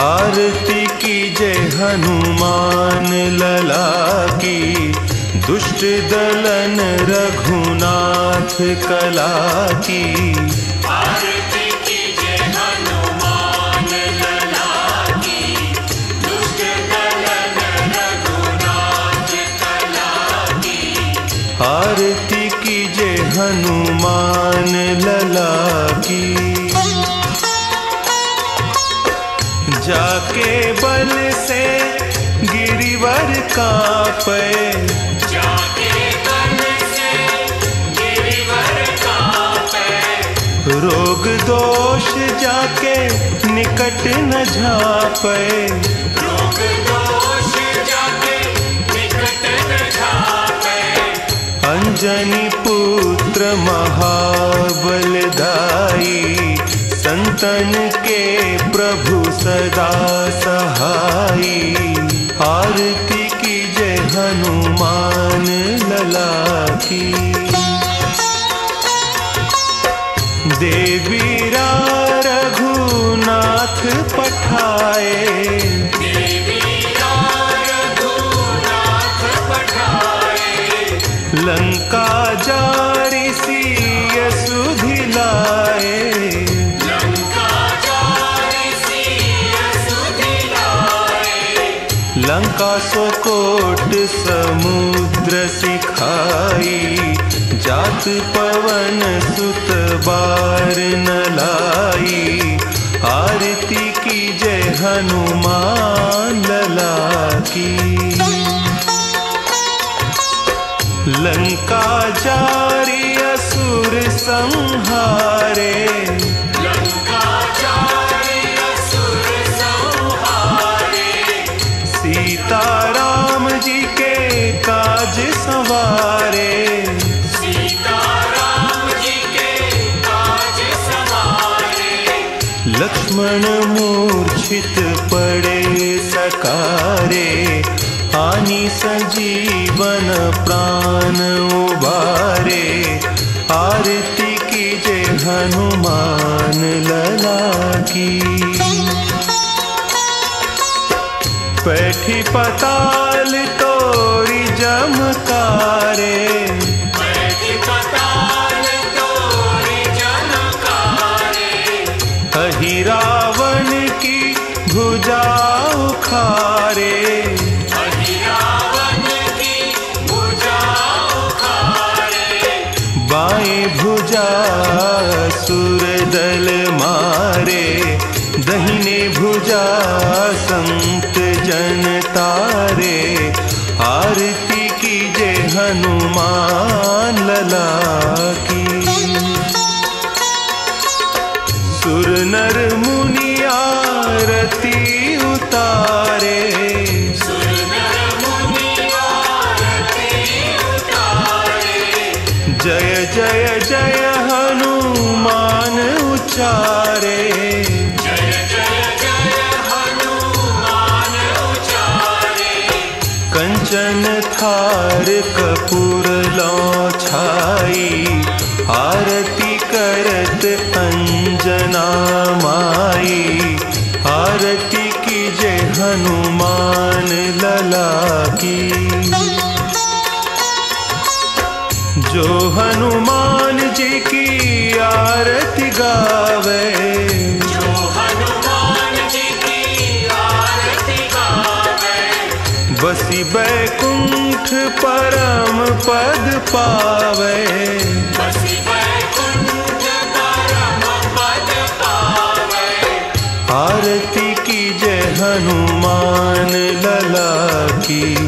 आरती की जय हनुमान लला की दुष्ट दलन रघुनाथ कला की। आरती कीजे हनुमान लला की दुष्ट दलन रघुनाथ कला की। आरती की जय हनुमान लला की। जाके बल से गिरिवर कांपे। जाके से गिरिवर कांपे। रोग दोष जाके निकट न झापे। रोग दोष जाके निकट न झापे। अंजनी पुत्र महाबलदाई संतन हनुमान लला की। देवीरा रघुनाथ पठाए। देवी रघुनाथ पठाए। लंका जारी सिय सुधिलाए लंका सोकोट समुद्र सिखाई, जात पवन सुत बार न लाई। आरती की जय हनुमान लला की। लंका जारी असुर संहारे। लंका जारी लक्ष्मण मूर्छित पड़े सकारे आनी सजीवन प्राण उबारे। आरती की जय हनुमान लला की। पैठी पताल तोरी जमकारे भुजा बाएँ भुजा सुर दल मारे, दहिने भुजा संत जन तारे। आरती की जय हनुमान लला की। सुर नर मुनि आरती जय जय जय हनुमान उचारे जय जय जय हनुमान उचारे कंचन थार कपूर लौ छाई आरती करत अंजना माई। आरती की जय हनुमान लला की। जो हनुमान जी की आरती गावे। जो हनुमान जी की आरती गावे। बसी बैकुंठ परम पद पावे। बसी बैकुंठ परम पद पावे। आरती की जय हनुमान लला की।